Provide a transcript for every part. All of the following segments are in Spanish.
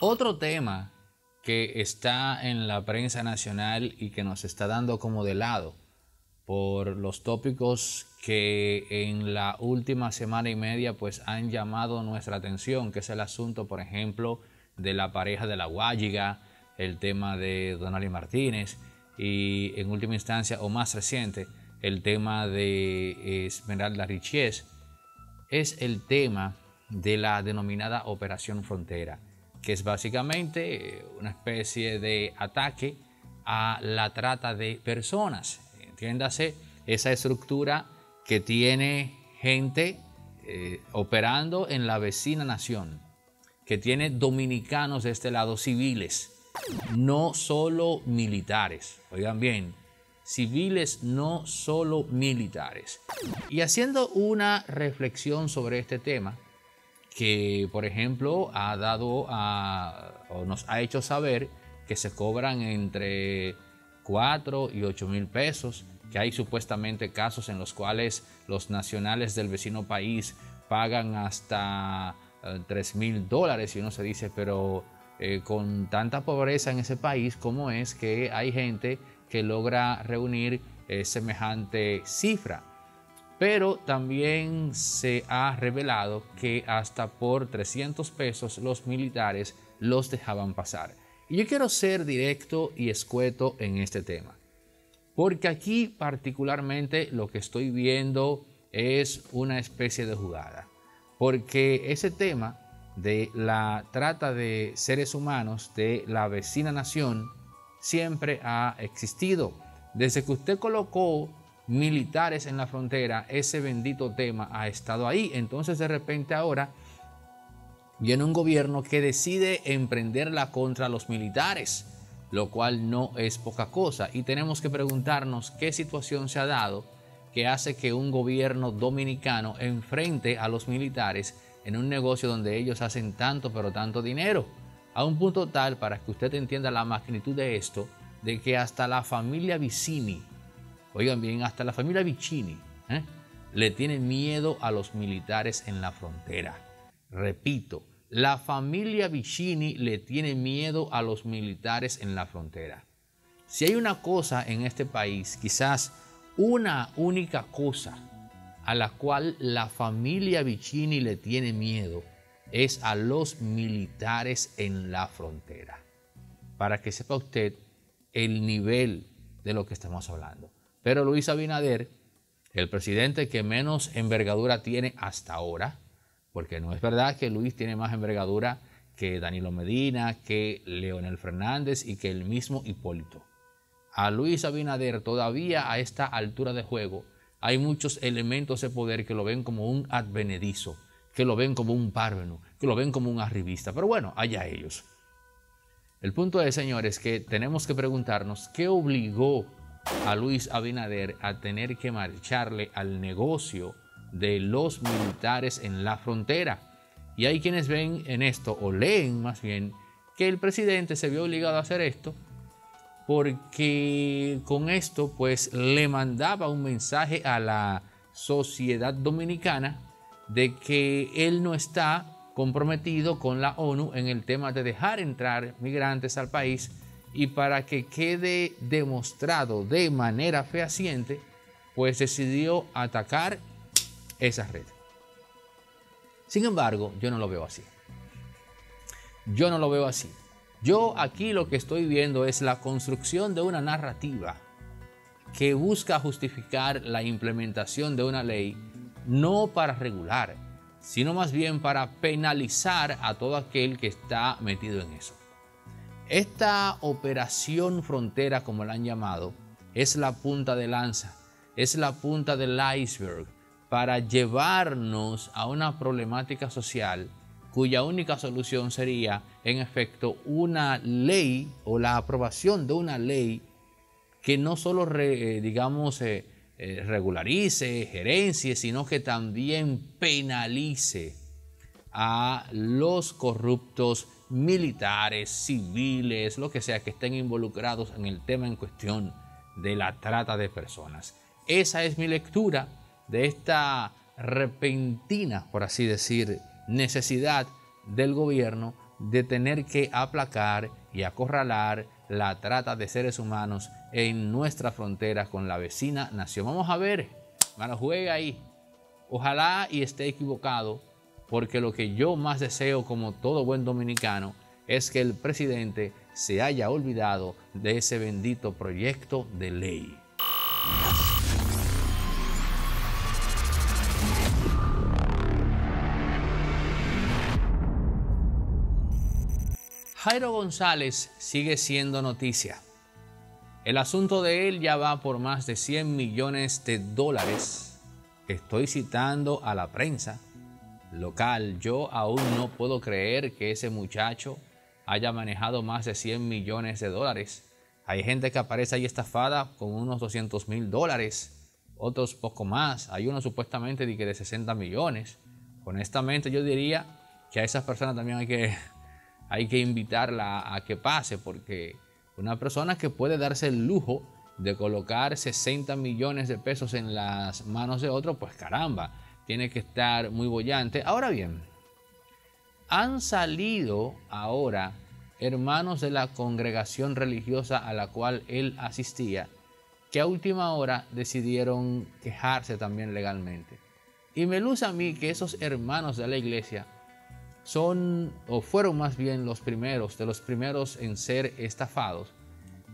Otro tema que está en la prensa nacional y que nos está dando como de lado por los tópicos que en la última semana y media pues han llamado nuestra atención, que es el asunto, por ejemplo, de la pareja de la Guayiga, el tema de Donali Martínez y en última instancia o más reciente el tema de Esmeralda Richies, es el tema de la denominada Operación Frontera, que es básicamente una especie de ataque a la trata de personas. Entiéndase, esa estructura que tiene gente eh, operando en la vecina nación, que tiene dominicanos de este lado civiles, no solo militares. Oigan bien, civiles, no solo militares. Y haciendo una reflexión sobre este tema, que por ejemplo ha dado a, nos ha hecho saber que se cobran entre 4 y 8 mil pesos, que hay supuestamente casos en los cuales los nacionales del vecino país pagan hasta 3 eh, mil dólares y uno se dice, pero eh, con tanta pobreza en ese país, ¿cómo es que hay gente que logra reunir eh, semejante cifra. Pero también se ha revelado que hasta por 300 pesos los militares los dejaban pasar. Y yo quiero ser directo y escueto en este tema. Porque aquí particularmente lo que estoy viendo es una especie de jugada. Porque ese tema de la trata de seres humanos de la vecina nación siempre ha existido. Desde que usted colocó militares en la frontera, ese bendito tema ha estado ahí. Entonces de repente ahora viene un gobierno que decide emprenderla contra los militares, lo cual no es poca cosa. Y tenemos que preguntarnos qué situación se ha dado que hace que un gobierno dominicano enfrente a los militares en un negocio donde ellos hacen tanto pero tanto dinero a un punto tal para que usted entienda la magnitud de esto, de que hasta la familia Vicini, oigan bien, hasta la familia Vicini, ¿eh? le tiene miedo a los militares en la frontera. Repito, la familia Vicini le tiene miedo a los militares en la frontera. Si hay una cosa en este país, quizás una única cosa a la cual la familia Vicini le tiene miedo, es a los militares en la frontera. Para que sepa usted el nivel de lo que estamos hablando. Pero Luis Abinader, el presidente que menos envergadura tiene hasta ahora, porque no es verdad que Luis tiene más envergadura que Danilo Medina, que Leonel Fernández y que el mismo Hipólito. A Luis Abinader todavía a esta altura de juego hay muchos elementos de poder que lo ven como un advenedizo que lo ven como un párveno, que lo ven como un arribista. Pero bueno, allá ellos. El punto es, señores, que tenemos que preguntarnos qué obligó a Luis Abinader a tener que marcharle al negocio de los militares en la frontera. Y hay quienes ven en esto, o leen más bien, que el presidente se vio obligado a hacer esto porque con esto pues le mandaba un mensaje a la sociedad dominicana de que él no está comprometido con la ONU en el tema de dejar entrar migrantes al país y para que quede demostrado de manera fehaciente, pues decidió atacar esa red. Sin embargo, yo no lo veo así. Yo no lo veo así. Yo aquí lo que estoy viendo es la construcción de una narrativa que busca justificar la implementación de una ley no para regular, sino más bien para penalizar a todo aquel que está metido en eso. Esta operación frontera, como la han llamado, es la punta de lanza, es la punta del iceberg para llevarnos a una problemática social cuya única solución sería, en efecto, una ley o la aprobación de una ley que no solo, eh, digamos, eh, eh, regularice, gerencie, sino que también penalice a los corruptos militares, civiles, lo que sea, que estén involucrados en el tema en cuestión de la trata de personas. Esa es mi lectura de esta repentina, por así decir, necesidad del gobierno de tener que aplacar y acorralar la trata de seres humanos en nuestra frontera con la vecina nación. Vamos a ver, para juega ahí. Ojalá y esté equivocado, porque lo que yo más deseo como todo buen dominicano es que el presidente se haya olvidado de ese bendito proyecto de ley. Jairo González sigue siendo noticia. El asunto de él ya va por más de 100 millones de dólares. Estoy citando a la prensa local. Yo aún no puedo creer que ese muchacho haya manejado más de 100 millones de dólares. Hay gente que aparece ahí estafada con unos 200 mil dólares, otros poco más. Hay uno supuestamente de, de 60 millones. Honestamente yo diría que a esas personas también hay que, hay que invitarla a que pase porque una persona que puede darse el lujo de colocar 60 millones de pesos en las manos de otro, pues caramba, tiene que estar muy bollante. Ahora bien, han salido ahora hermanos de la congregación religiosa a la cual él asistía, que a última hora decidieron quejarse también legalmente. Y me luce a mí que esos hermanos de la iglesia son, o fueron más bien los primeros, de los primeros en ser estafados.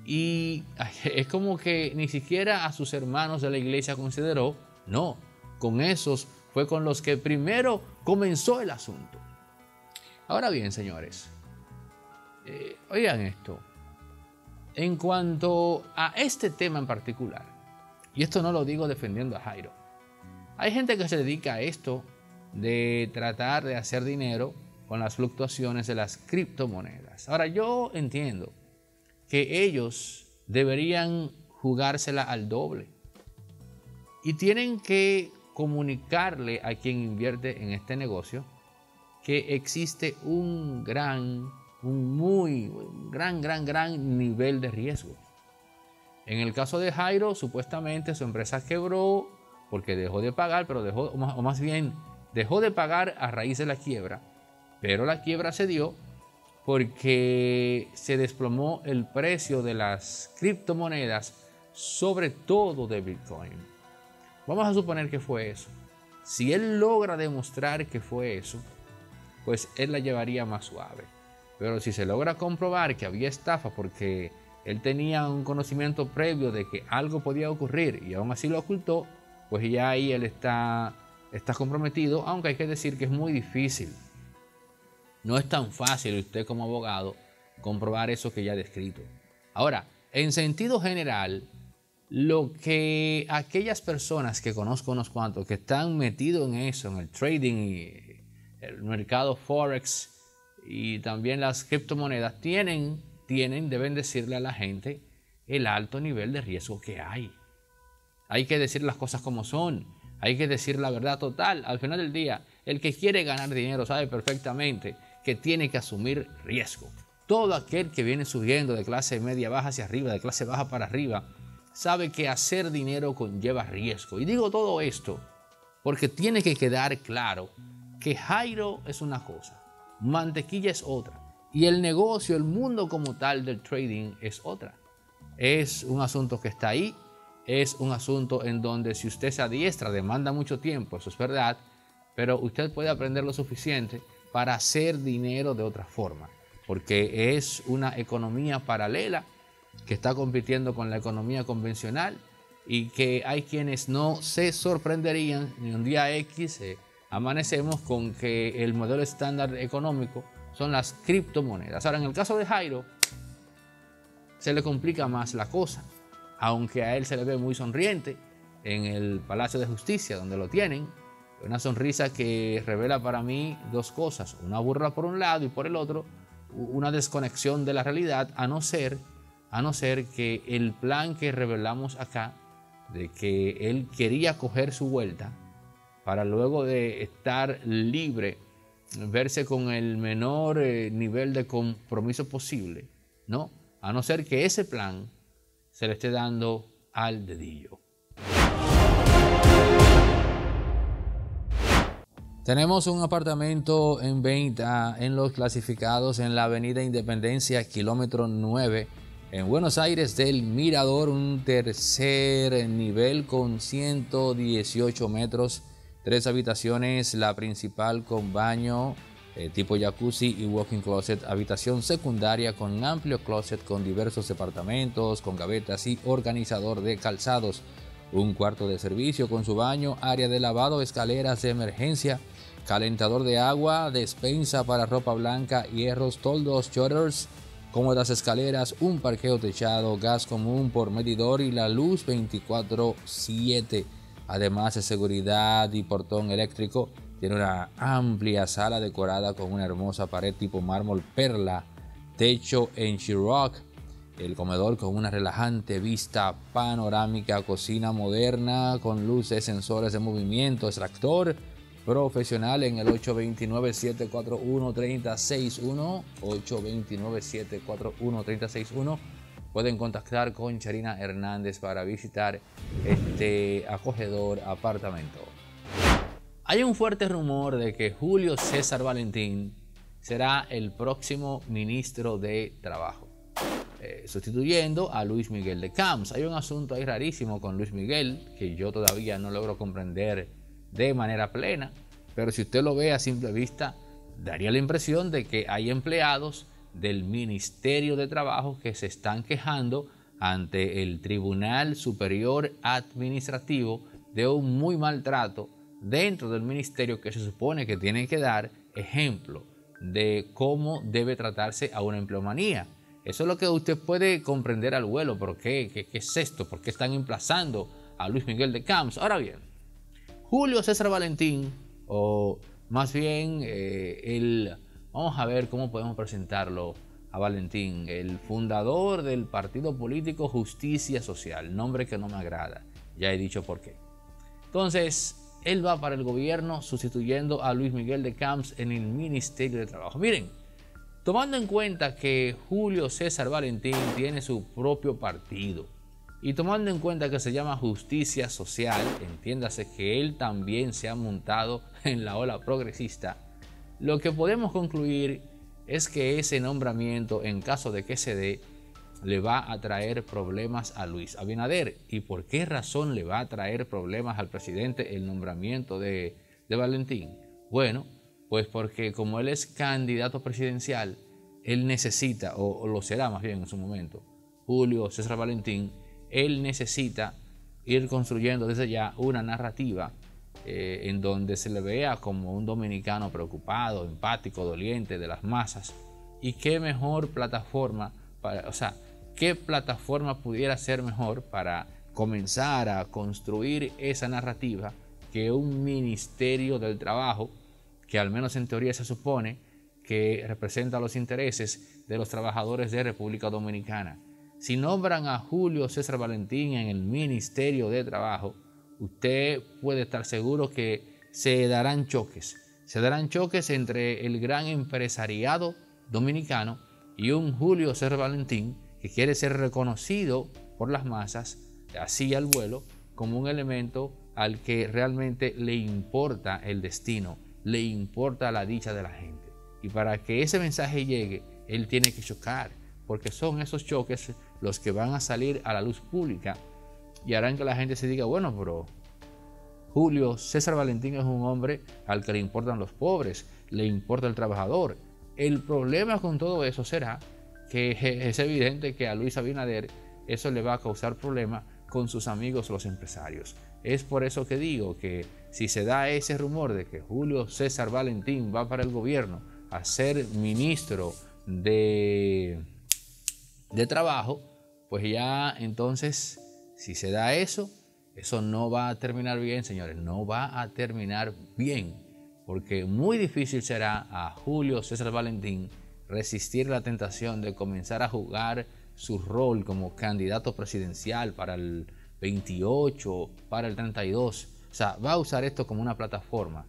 Y es como que ni siquiera a sus hermanos de la iglesia consideró, no, con esos fue con los que primero comenzó el asunto. Ahora bien, señores, eh, oigan esto. En cuanto a este tema en particular, y esto no lo digo defendiendo a Jairo, hay gente que se dedica a esto de tratar de hacer dinero con las fluctuaciones de las criptomonedas. Ahora yo entiendo que ellos deberían jugársela al doble y tienen que comunicarle a quien invierte en este negocio que existe un gran, un muy, gran, gran, gran nivel de riesgo. En el caso de Jairo, supuestamente su empresa quebró porque dejó de pagar, pero dejó, o más bien, dejó de pagar a raíz de la quiebra. Pero la quiebra se dio porque se desplomó el precio de las criptomonedas, sobre todo de Bitcoin. Vamos a suponer que fue eso. Si él logra demostrar que fue eso, pues él la llevaría más suave. Pero si se logra comprobar que había estafa porque él tenía un conocimiento previo de que algo podía ocurrir y aún así lo ocultó, pues ya ahí él está, está comprometido, aunque hay que decir que es muy difícil. No es tan fácil usted como abogado comprobar eso que ya he descrito. Ahora, en sentido general, lo que aquellas personas que conozco unos cuantos que están metidos en eso, en el trading el mercado forex y también las criptomonedas tienen, tienen, deben decirle a la gente el alto nivel de riesgo que hay. Hay que decir las cosas como son, hay que decir la verdad total. Al final del día, el que quiere ganar dinero sabe perfectamente que tiene que asumir riesgo. Todo aquel que viene subiendo de clase media baja hacia arriba, de clase baja para arriba, sabe que hacer dinero conlleva riesgo. Y digo todo esto porque tiene que quedar claro que Jairo es una cosa, mantequilla es otra, y el negocio, el mundo como tal del trading es otra. Es un asunto que está ahí, es un asunto en donde si usted se adiestra demanda mucho tiempo, eso es verdad, pero usted puede aprender lo suficiente para hacer dinero de otra forma, porque es una economía paralela que está compitiendo con la economía convencional y que hay quienes no se sorprenderían ni un día X eh, amanecemos con que el modelo estándar económico son las criptomonedas. Ahora, en el caso de Jairo, se le complica más la cosa, aunque a él se le ve muy sonriente en el Palacio de Justicia, donde lo tienen. Una sonrisa que revela para mí dos cosas, una burla por un lado y por el otro, una desconexión de la realidad, a no ser, a no ser que el plan que revelamos acá, de que él quería coger su vuelta, para luego de estar libre, verse con el menor eh, nivel de compromiso posible, ¿no? A no ser que ese plan se le esté dando al dedillo. Tenemos un apartamento en venta en los clasificados en la Avenida Independencia, kilómetro 9, en Buenos Aires del Mirador, un tercer nivel con 118 metros, tres habitaciones, la principal con baño eh, tipo jacuzzi y walking closet, habitación secundaria con amplio closet con diversos departamentos, con gavetas y organizador de calzados, un cuarto de servicio con su baño, área de lavado, escaleras de emergencia, calentador de agua, despensa para ropa blanca, hierros, toldos, shutters, cómodas escaleras, un parqueo techado, gas común por medidor y la luz 24/7, además de seguridad y portón eléctrico. Tiene una amplia sala decorada con una hermosa pared tipo mármol perla, techo en Chiroc, el comedor con una relajante vista panorámica, cocina moderna con luces, sensores de movimiento, extractor, profesional en el 829-741-3061. 829-741-3061. Pueden contactar con Charina Hernández para visitar este acogedor apartamento. Hay un fuerte rumor de que Julio César Valentín será el próximo ministro de Trabajo, eh, sustituyendo a Luis Miguel de Camps. Hay un asunto ahí rarísimo con Luis Miguel que yo todavía no logro comprender de manera plena, pero si usted lo ve a simple vista, daría la impresión de que hay empleados del Ministerio de Trabajo que se están quejando ante el Tribunal Superior Administrativo de un muy maltrato dentro del ministerio que se supone que tiene que dar ejemplo de cómo debe tratarse a una empleomanía. Eso es lo que usted puede comprender al vuelo, ¿qué, qué, qué es esto? ¿Por qué están emplazando a Luis Miguel de Camps? Ahora bien, Julio César Valentín, o más bien eh, el, vamos a ver cómo podemos presentarlo a Valentín, el fundador del partido político Justicia Social, nombre que no me agrada, ya he dicho por qué. Entonces, él va para el gobierno sustituyendo a Luis Miguel de Camps en el Ministerio de Trabajo. Miren, tomando en cuenta que Julio César Valentín tiene su propio partido, y tomando en cuenta que se llama justicia social, entiéndase que él también se ha montado en la ola progresista, lo que podemos concluir es que ese nombramiento, en caso de que se dé, le va a traer problemas a Luis Abinader. ¿Y por qué razón le va a traer problemas al presidente el nombramiento de, Valentín? Bueno, pues porque como él es candidato presidencial, él necesita, o, o lo será más bien en su momento, Julio César Valentín, él necesita ir construyendo desde ya una narrativa eh, en donde se le vea como un dominicano preocupado, empático, doliente de las masas. Y qué mejor plataforma, para, o sea, qué plataforma pudiera ser mejor para comenzar a construir esa narrativa que un ministerio del trabajo, que al menos en teoría se supone que representa los intereses de los trabajadores de República Dominicana. Si nombran a Julio César Valentín en el Ministerio de Trabajo, usted puede estar seguro que se darán choques. Se darán choques entre el gran empresariado dominicano y un Julio César Valentín que quiere ser reconocido por las masas, así al vuelo, como un elemento al que realmente le importa el destino, le importa la dicha de la gente. Y para que ese mensaje llegue, él tiene que chocar, porque son esos choques los que van a salir a la luz pública y harán que la gente se diga, bueno, pero Julio César Valentín es un hombre al que le importan los pobres, le importa el trabajador. El problema con todo eso será que es evidente que a Luis Abinader eso le va a causar problemas con sus amigos los empresarios. Es por eso que digo que si se da ese rumor de que Julio César Valentín va para el gobierno a ser ministro de de trabajo, pues ya entonces, si se da eso, eso no va a terminar bien, señores, no va a terminar bien, porque muy difícil será a Julio César Valentín resistir la tentación de comenzar a jugar su rol como candidato presidencial para el 28, para el 32. O sea, va a usar esto como una plataforma,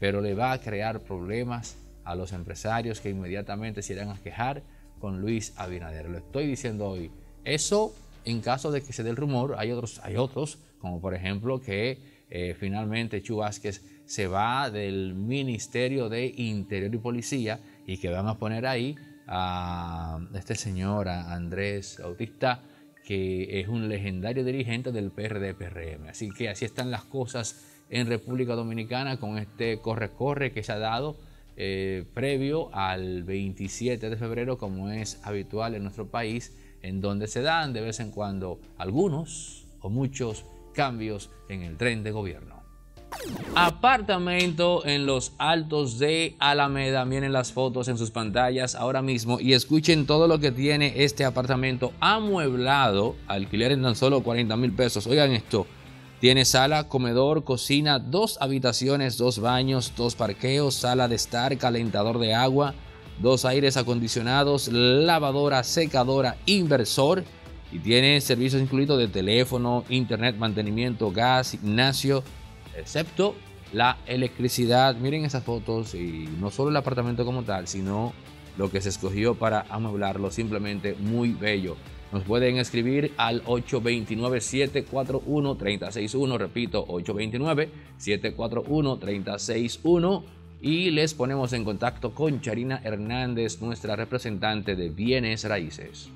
pero le va a crear problemas a los empresarios que inmediatamente se irán a quejar con Luis Abinader. Lo estoy diciendo hoy. Eso en caso de que se dé el rumor, hay otros, hay otros, como por ejemplo que eh, finalmente Chu Vázquez se va del Ministerio de Interior y Policía y que van a poner ahí a este señor, a Andrés Bautista, que es un legendario dirigente del PRD-PRM. Así que así están las cosas en República Dominicana con este corre-corre que se ha dado eh, previo al 27 de febrero, como es habitual en nuestro país, en donde se dan de vez en cuando algunos o muchos cambios en el tren de gobierno. Apartamento en los altos de Alameda. Miren las fotos en sus pantallas ahora mismo y escuchen todo lo que tiene este apartamento amueblado. Alquiler en tan solo 40 mil pesos. Oigan esto. Tiene sala, comedor, cocina, dos habitaciones, dos baños, dos parqueos, sala de estar, calentador de agua, dos aires acondicionados, lavadora, secadora, inversor y tiene servicios incluidos de teléfono, internet, mantenimiento, gas, gimnasio, excepto la electricidad. Miren esas fotos y no solo el apartamento como tal, sino lo que se escogió para amueblarlo, simplemente muy bello. Nos pueden escribir al 829-741-361, repito, 829-741-361 y les ponemos en contacto con Charina Hernández, nuestra representante de bienes raíces.